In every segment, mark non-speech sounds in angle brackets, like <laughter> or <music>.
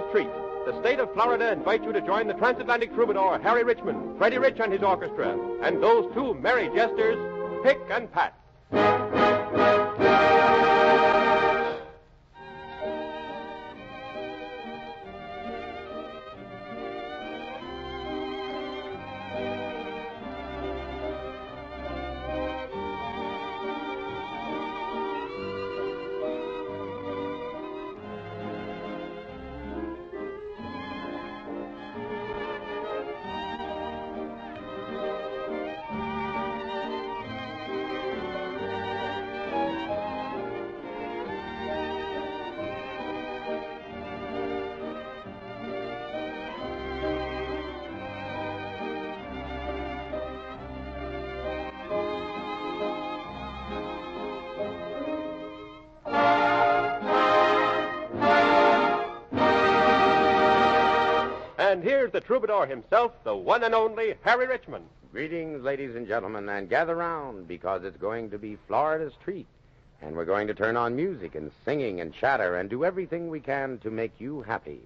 Florida's treat. The state of Florida invites you to join the transatlantic troubadour Harry Richman, Freddie Rich and his orchestra, and those two merry jesters, Pick and Pat. And here's the troubadour himself, the one and only Harry Richman. Greetings, ladies and gentlemen, and gather round because it's going to be Florida's treat. And we're going to turn on music and singing and chatter and do everything we can to make you happy.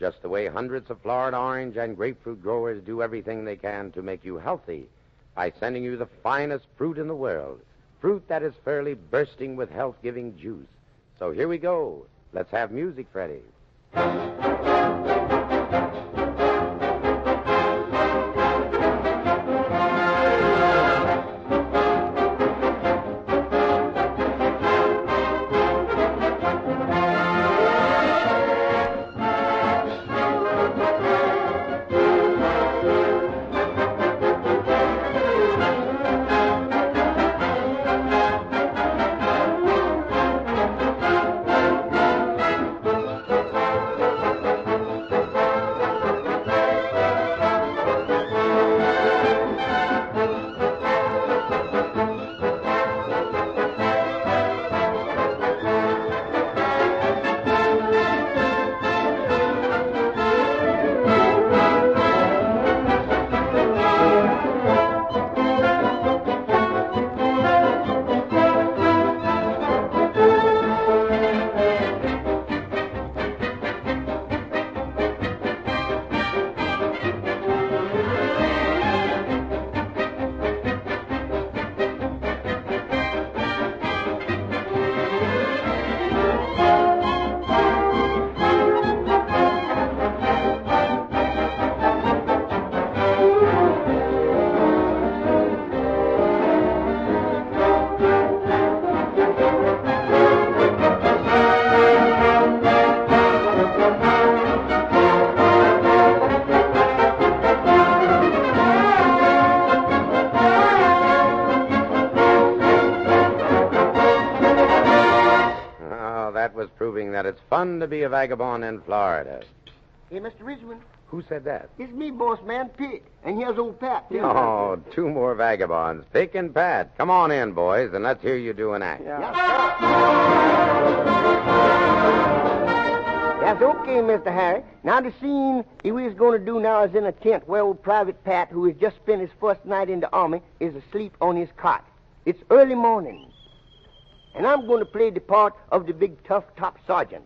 Just the way hundreds of Florida orange and grapefruit growers do everything they can to make you healthy by sending you the finest fruit in the world. Fruit that is fairly bursting with health giving juice. So here we go. Let's have music, Freddie. Fun to be a vagabond in Florida. Hey, Mr. Richman, Who said that? it's me, boss man, Pick. And here's old Pat, too. Oh, two more vagabonds. Pick and Pat. Come on in, boys, and let's hear you do an act. Yes, sir. That's okay, Mr. Harry. Now, the scene he was going to do now is in a tent where old Private Pat, who has just spent his first night in the Army, is asleep on his cot. It's early morning. And I'm going to play the part of the big tough top sergeant.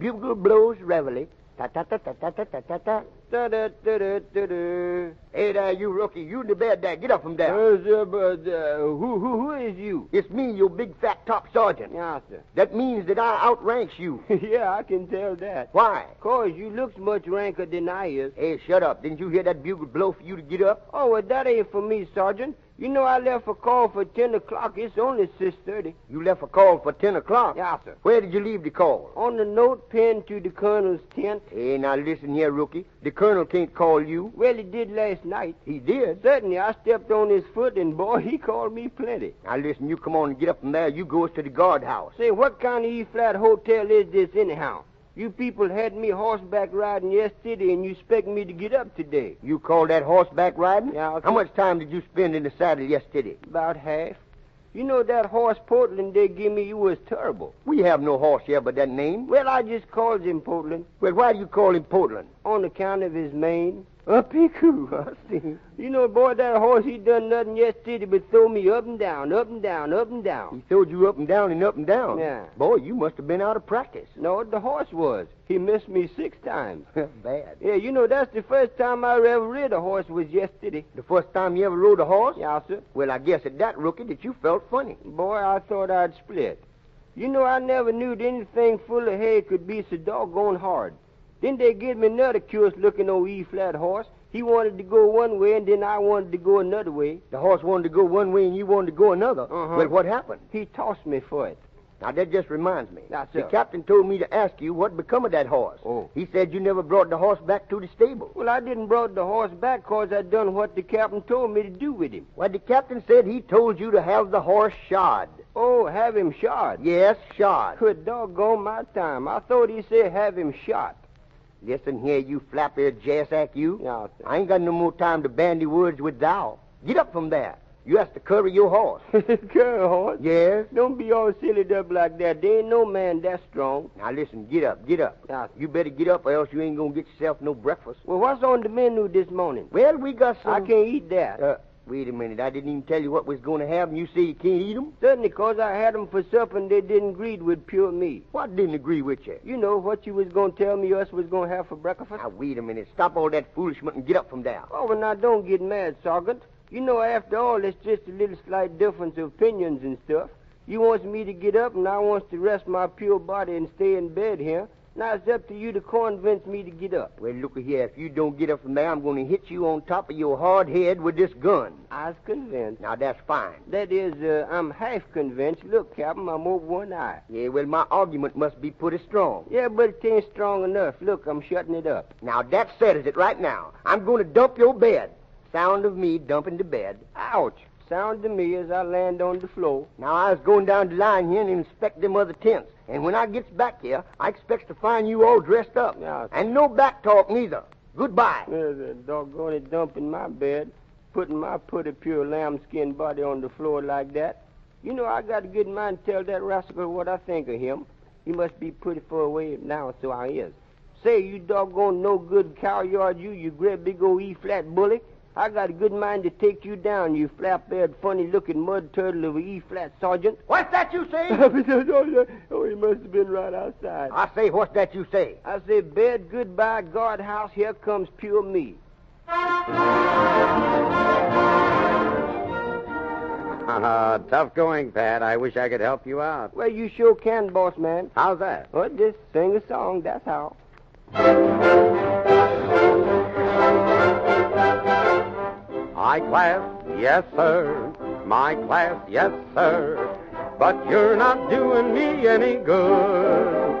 Bugle blows reveille. Ta ta ta ta ta ta ta ta ta. Da, da, da, da, da, da. Hey there, you rookie. You in the bed there. Get up from there. Uh, but, uh, who, who, who is you? It's me, your big fat top sergeant. Yeah, sir. That means that I outranks you. <laughs> yeah, I can tell that. Why? Cause you looks much ranker than I is. Hey, shut up. Didn't you hear that bugle blow for you to get up? Oh, well, that ain't for me, Sergeant. You know I left a call for 10 o'clock. It's only 6.30. You left a call for 10 o'clock. Yeah, sir. Where did you leave the call? On the note pinned to the colonel's tent. Hey, now listen here, rookie. The colonel can't call you. Well, he did last night. He did. Certainly, I stepped on his foot, and boy, he called me plenty. Now listen, you come on and get up from there. You goes to the guardhouse. Say, what kind of E-flat hotel is this anyhow? You people had me horseback riding yesterday, and you expect me to get up today. You call that horseback riding? Yeah, How much time did you spend in the saddle yesterday? About half. You know that horse Portland they give me you was terrible. We have no horse here but that name. Well, I just called him Portland Well, why do you call him Portland? on account of his mane. A piku, I see. You know, boy, that horse, he done nothing yesterday but throw me up and down, up and down, up and down. He throwed you up and down and up and down. Yeah. Boy, you must have been out of practice. No, the horse was. He missed me six times. <laughs> Bad. Yeah, you know, that's the first time I ever rid a horse was yesterday. The first time you ever rode a horse? Yeah, sir. Well, I guess at that, rookie, that you felt funny. Boy, I thought I'd split. You know, I never knew that anything full of hay could be so doggone hard. Then they give me another curious looking old E flat horse. He wanted to go one way, and then I wanted to go another way. The horse wanted to go one way and you wanted to go another. Uh-huh. Well, what happened? He tossed me for it. Now, that just reminds me. The sir. captain told me to ask you what become of that horse. Oh. He said you never brought the horse back to the stable. Well, I didn't brought the horse back 'cause I done what the captain told me to do with him. Well, the captain said he told you to have the horse shod. Oh, have him shod? Yes, shod. Good doggone my time. I thought he said have him shot. Listen here, you flap-eared jassack, you. I ain't got no more time to bandy words with thou. Get up from there. You has to curry your horse. <laughs> Girl horse. yes? Don't be all sillied up like that. There ain't no man that strong. Now, listen, get up, get up. Yeah. You better get up or else you ain't gonna get yourself no breakfast. Well, what's on the menu this morning? Well, we got some... I can't eat that. Uh, wait a minute. I didn't even tell you what was gonna have, and you say you can't eat 'em? Certainly, 'cause I had 'em for supper and they didn't agree with pure meat. What didn't agree with you? You know what you was going to tell me us was going to have for breakfast? Now, wait a minute. Stop all that foolishness and get up from there. Oh, well, now, don't get mad, Sergeant. You know, after all, it's just a little slight difference of opinions and stuff. You wants me to get up, and I wants to rest my pure body and stay in bed here. Now, it's up to you to convince me to get up. Well, look here. If you don't get up from there, I'm gonna hit you on top of your hard head with this gun. I was convinced. Now, that's fine. That is, uh, I'm half convinced. Look, Captain, I'm over one eye. Yeah, well, my argument must be pretty strong. Yeah, but it ain't strong enough. Look, I'm shutting it up. Now, that settles it right now. I'm gonna dump your bed. Sound of me dumping the bed. Ouch! Sound to me as I land on the floor. Now, I was going down the line here and inspect them other tents. And when I gets back here, I expects to find you all dressed up. Yeah. And no back talk neither. Goodbye. There's a doggone it dump in my bed, putting my pretty pure lambskin body on the floor like that. You know, I got a good mind to tell that rascal what I think of him. He must be pretty far away now, so I is. Say, you doggone no good cow yard, you, you great big old E flat bully. I got a good mind to take you down, you flap eared, funny looking mud turtle of a E flat sergeant. What's that you say? <laughs> oh, he must have been right outside. I say, what's that you say? I say, bed, goodbye, guardhouse, here comes pure me. Uh, tough going, Pat. I wish I could help you out. Well, you sure can, boss man. How's that? Well, just sing a song, that's how. High class, yes, sir. My class, yes, sir. But you're not doing me any good.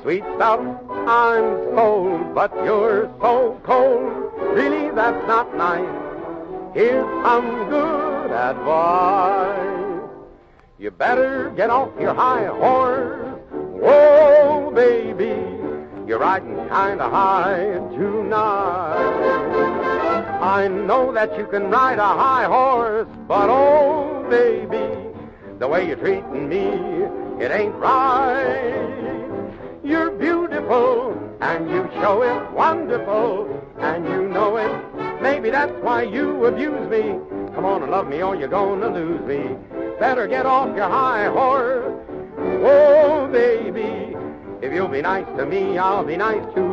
Sweet stuff, I'm sold, but you're so cold. Really, that's not nice. Here's some good advice. You better get off your high horse. Whoa, baby, you're riding kinda high tonight. I know that you can ride a high horse, but oh, baby, the way you're treating me, it ain't right. You're beautiful, and you show it wonderful, and you know it. Maybe that's why you abuse me. Come on and love me, or you're gonna lose me. Better get off your high horse. Oh, baby, if you'll be nice to me, I'll be nice to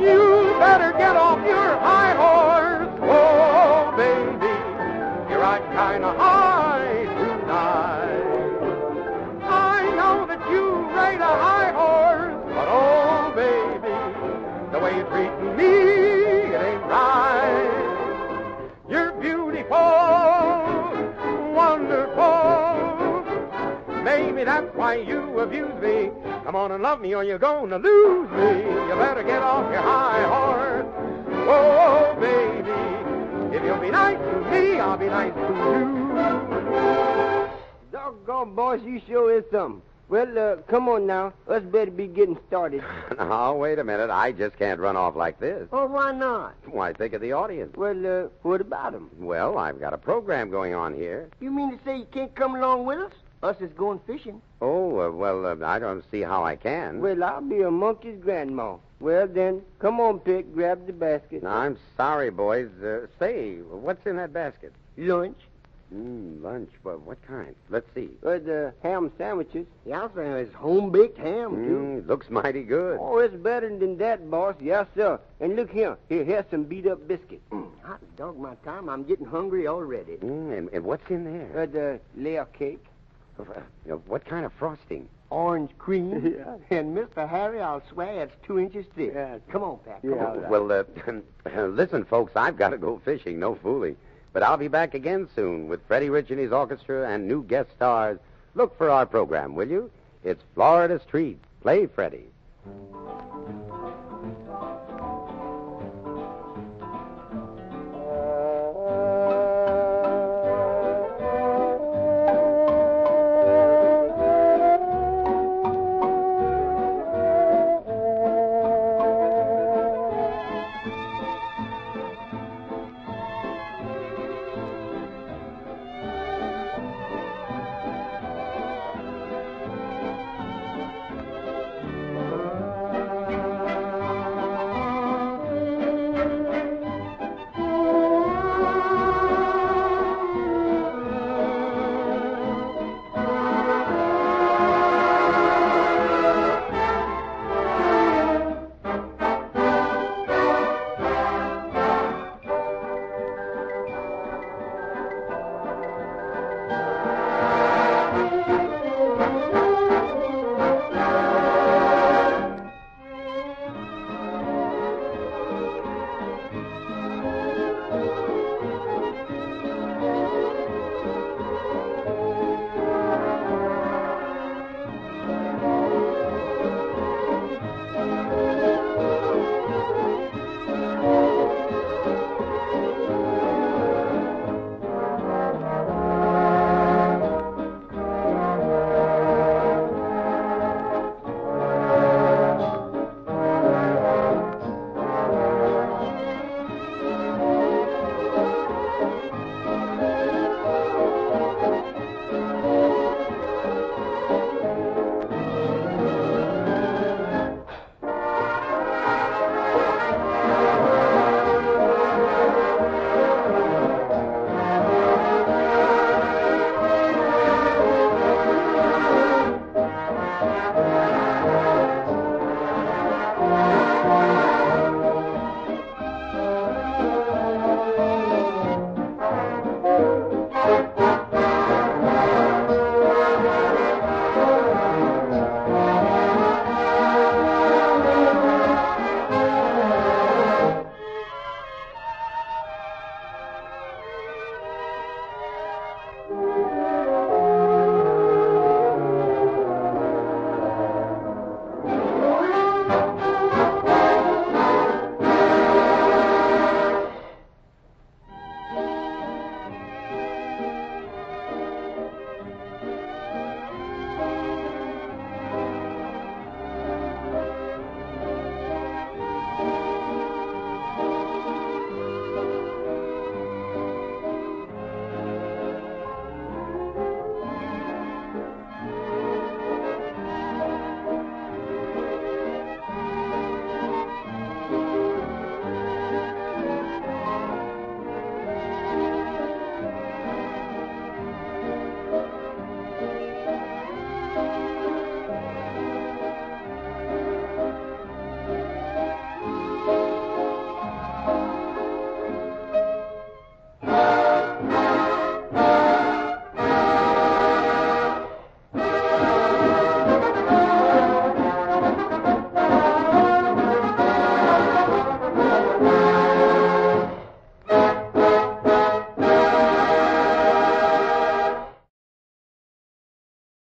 you. You better get off your high horse. Oh, baby, you're riding kind of high tonight. I know that you ride a high horse, but oh, baby, the way you're treating Maybe that's why you abuse me. Come on and love me or you're gonna lose me. You better get off your high horse. Oh, baby, if you'll be nice to me, I'll be nice to you. Doggone, boss, you sure is something. Well, uh, come on now. Us better be getting started. <laughs> Now, wait a minute. I just can't run off like this. Oh, why not? Why, think of the audience. Well, uh, what about 'em? Well, I've got a program going on here. You mean to say you can't come along with us? Us is going fishing. Oh, uh, well, uh, I don't see how I can. Well, I'll be a monkey's grandma. Well, then, come on, Pick. Grab the basket. Now, I'm sorry, boys. Uh, say, what's in that basket? Lunch. Mm, lunch. Well, what kind? Let's see. Uh, the ham sandwiches. Yeah, sir. It's home baked ham, too. Mm, looks mighty good. Oh, it's better than that, boss. Yes, sir. And look here. Here, here's some beat up biscuits. Mm, hot dog my time. I'm getting hungry already. Mm, and, and what's in there? Uh, the layer cake. Uh, what kind of frosting? Orange cream. <laughs> Yeah. And Mr. Harry, I'll swear it's two inches thick. Yeah. Come on, Pat. Come Yeah. on. Well, uh, <clears throat> listen, folks, I've got to go fishing. No fooling. But I'll be back again soon with Freddie Rich and his orchestra and new guest stars. Look for our program, will you? It's Florida's Treat. Play Freddie.